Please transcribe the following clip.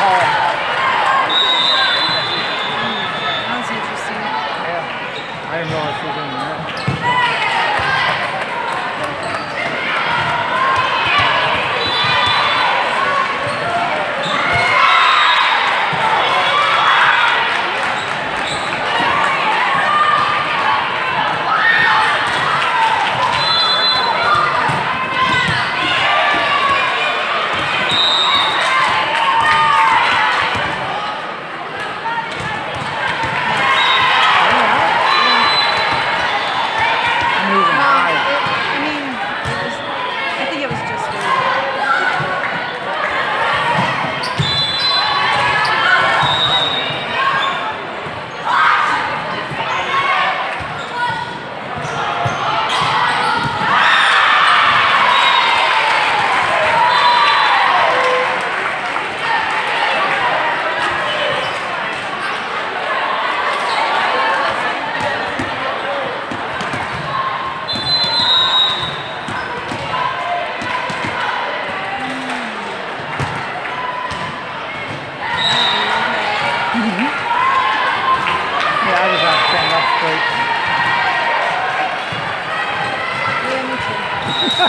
thought